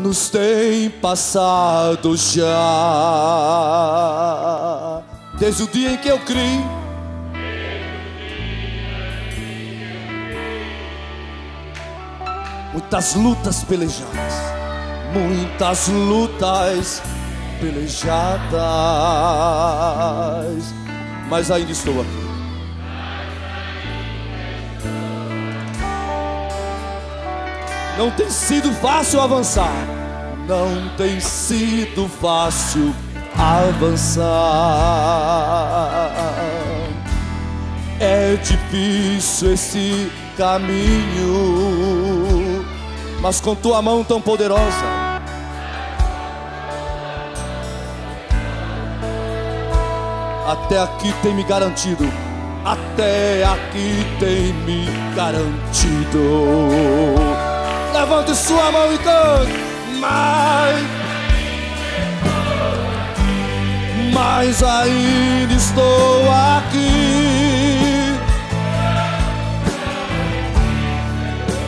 anos têm passado já. Desde o dia em que eu criei Muitas lutas pelejadas Muitas lutas pelejadas Mas ainda estou aqui Não tem sido fácil avançar. Não tem sido fácil avançar. É difícil esse caminho, mas com tua mão tão poderosa. Até aqui tem me garantido, até aqui tem me garantido. Levante sua mão e cante. Mas, mas ainda estou aqui.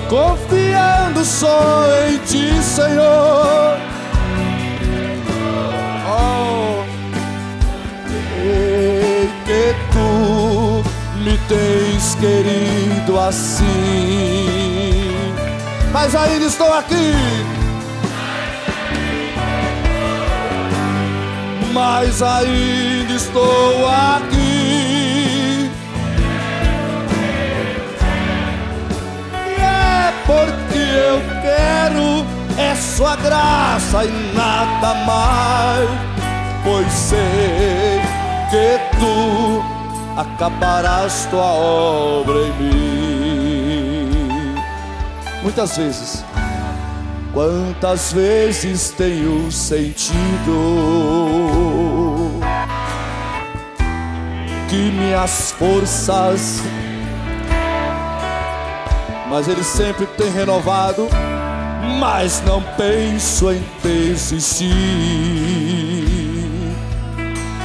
Confiando só em ti, Senhor. Oh, que tu me tens querido assim mas ainda estou aqui. Mas ainda estou aqui. E é porque eu quero é sua graça e nada mais, pois sei que tu acabarás tua obra em mim. Muitas vezes, quantas vezes tenho sentido que minhas forças, mas Ele sempre tem renovado, mas não penso em desistir.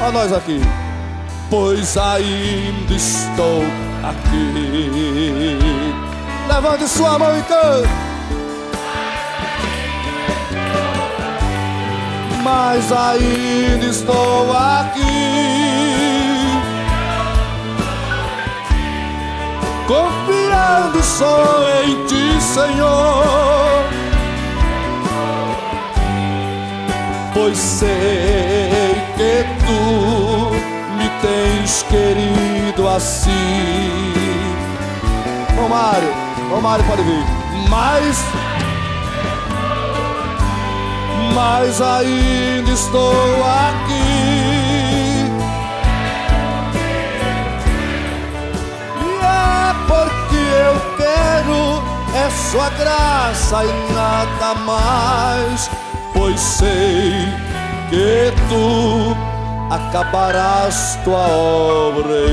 Olha nós aqui, pois ainda estou aqui Levante sua mão e cante. Mas ainda estou aqui. Confiando só em ti, Senhor. Pois sei que tu me tens querido assim. Romário. Ô Mário, pode vir. Mas. Mas ainda estou aqui. E é porque eu quero é sua graça e nada mais. Pois sei que tu acabarás tua obra.